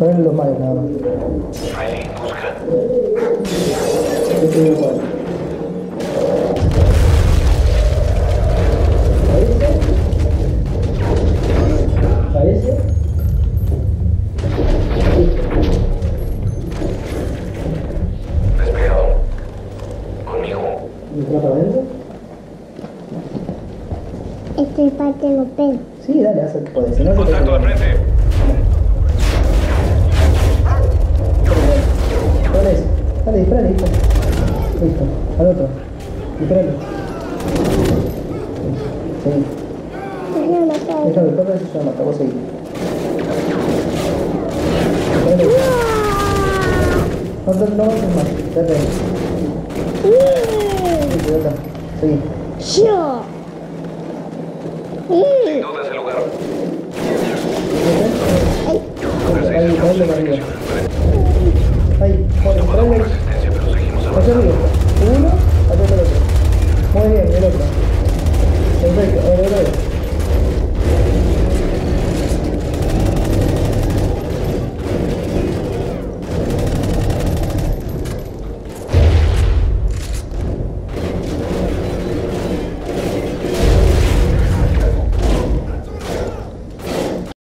Ponen los mayos nada más. Ahí, busca. Yo estoy igual. ¿Parece? ¿Parece? Despegado. Conmigo. ¿Y entra para adentro? Estoy parte los pelos. Sí, dale, haz el. Si no, te Contacto al frente. Listo. Al otro. Disparale. Seguí. Eso se mata. Vos seguí. No, no, no avances más. Quédate ahí. Listo, ya está. Seguí. Yo. Sin duda ese lugar. Ahí, ahí, ahí, para arriba. Al frente. uno al número 3. Muy bien, el otro.